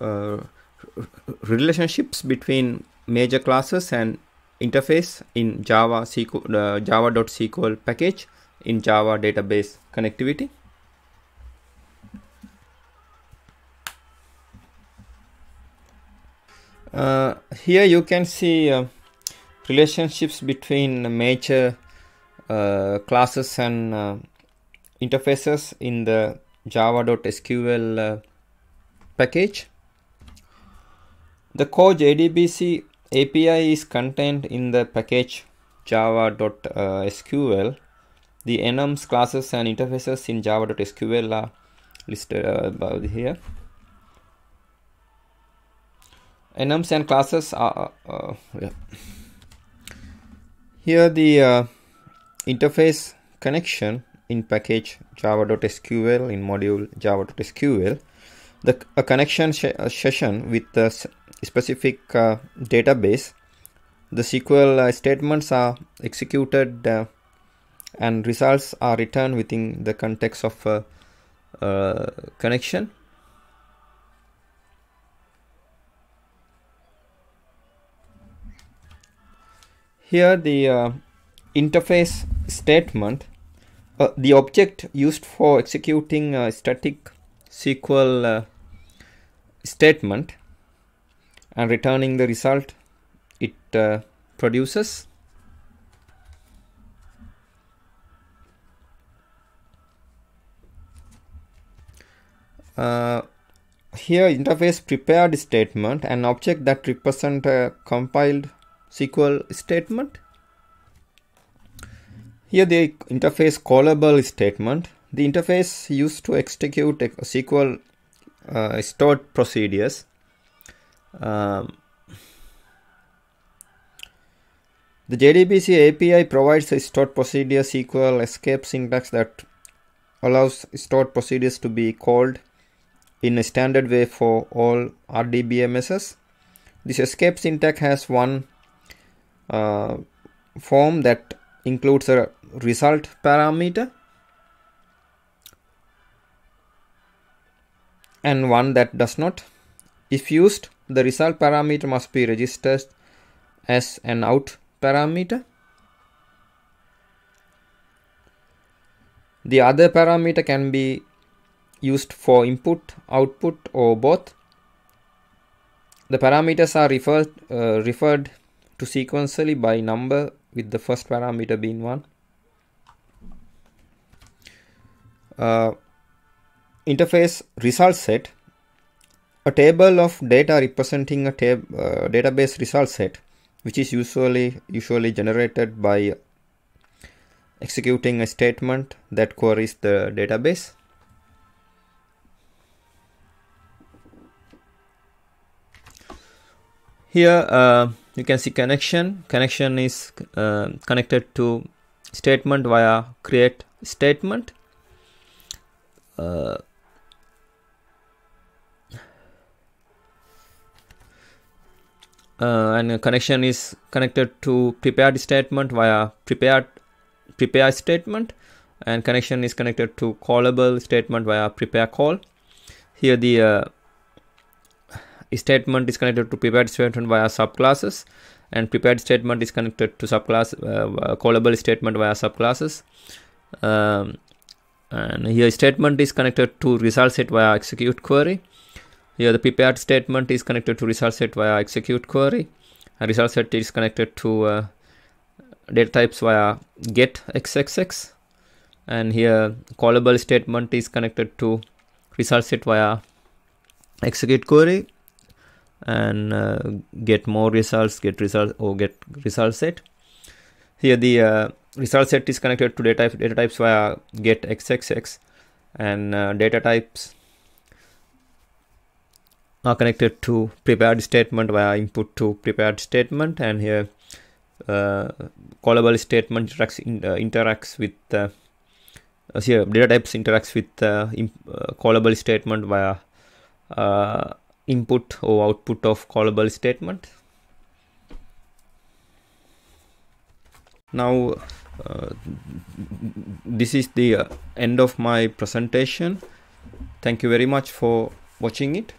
uh, relationships between major classes and interface in Java SQL, uh, Java.SQL package in Java database connectivity. Uh, here you can see uh, relationships between major uh, classes and uh, interfaces in the java.sql uh, package. The core JDBC API is contained in the package java.sql. The enums, classes, and interfaces in java.sql are listed uh, above here. Enums and classes are uh, yeah. here the uh, interface connection in package java.sql in module java.sql the a connection a session with the specific uh, database. The sql uh, statements are executed uh, and results are returned within the context of a uh, connection. Here the uh, interface statement uh, the object used for executing static SQL uh, statement and returning the result it uh, produces uh, here interface prepared statement an object that represent a compiled SQL statement. Here the interface callable statement. The interface used to execute a SQL uh, stored procedures um, the JDBC API provides a stored procedure SQL escape syntax that allows stored procedures to be called in a standard way for all RDBMSs. This escape syntax has one uh, form that includes a result parameter and one that does not. If used, the result parameter must be registered as an out parameter. The other parameter can be used for input, output or both. The parameters are referred, uh, referred to sequentially by number with the first parameter being 1. Uh, interface result set a table of data representing a tab, uh, database result set which is usually usually generated by executing a statement that queries the database. Here uh, you can see connection. Connection is uh, connected to statement via create statement. Uh, uh, and connection is connected to prepared statement via prepared prepare statement. And connection is connected to callable statement via prepare call. Here the uh, statement is connected to prepared statement via subclasses. And prepared statement is connected to subclass uh, callable statement via subclasses. Um, and here statement is connected to result set via execute query here the prepared statement is connected to result set via execute query. And result set is connected to uh, data types via get xxx. And here callable statement is connected to result set via execute query. And uh, get more results get result or get result set. Here the uh, result set is connected to data, data types via get xxx. And uh, data types are connected to prepared statement via input to prepared statement and here uh, callable statement interacts, in, uh, interacts with uh, here data types interacts with callable statement via input or output of callable statement. Now uh, this is the uh, end of my presentation. Thank you very much for watching it